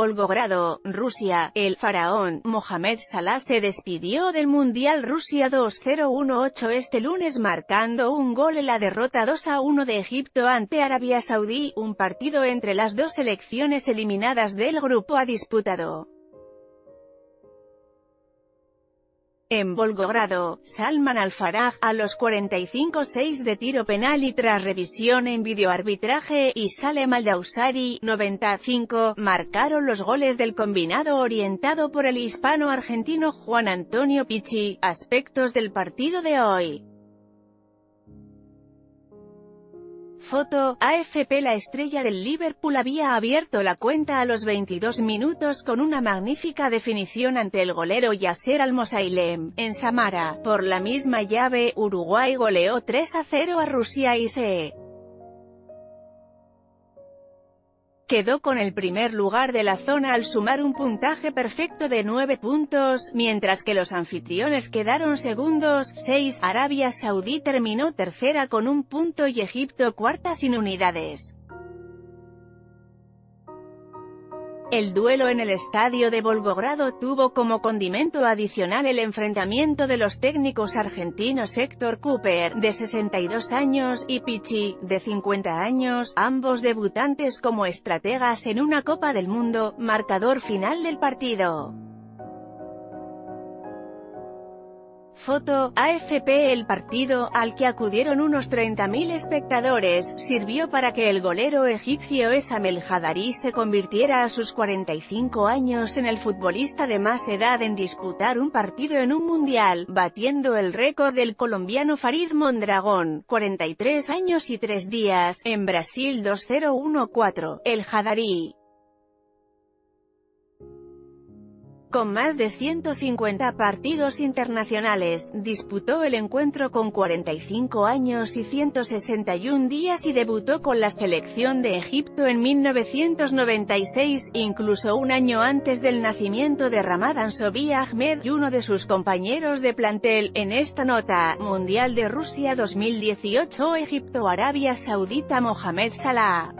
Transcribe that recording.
Volgogrado, Rusia, el faraón, Mohamed Salah se despidió del Mundial Rusia 2018 este lunes marcando un gol en la derrota 2-1 de Egipto ante Arabia Saudí, un partido entre las dos selecciones eliminadas del grupo ha disputado. En Volgogrado, Salman Al-Faraj, a los 45-6 de tiro penal y tras revisión en videoarbitraje, y Salem Al-Dausari, 95, marcaron los goles del combinado orientado por el hispano-argentino Juan Antonio Pichi. Aspectos del partido de hoy Foto, AFP La estrella del Liverpool había abierto la cuenta a los 22 minutos con una magnífica definición ante el golero Yasser Al-Mosailem, en Samara. Por la misma llave, Uruguay goleó 3 a 0 a Rusia y se quedó con el primer lugar de la zona al sumar un puntaje perfecto de 9 puntos, mientras que los anfitriones quedaron segundos, 6, Arabia Saudí terminó tercera con un punto y Egipto cuarta sin unidades. El duelo en el estadio de Volgogrado tuvo como condimento adicional el enfrentamiento de los técnicos argentinos Héctor Cooper, de 62 años, y Pichi, de 50 años, ambos debutantes como estrategas en una Copa del Mundo, marcador final del partido. Foto, AFP El partido, al que acudieron unos 30.000 espectadores, sirvió para que el golero egipcio Esam El Hadari se convirtiera a sus 45 años en el futbolista de más edad en disputar un partido en un mundial, batiendo el récord del colombiano Farid Mondragón, 43 años y 3 días, en Brasil 2014. El Hadari Con más de 150 partidos internacionales, disputó el encuentro con 45 años y 161 días y debutó con la selección de Egipto en 1996, incluso un año antes del nacimiento de Ramadan Sobi Ahmed y uno de sus compañeros de plantel. En esta nota, Mundial de Rusia 2018 Egipto-Arabia Saudita Mohamed Salah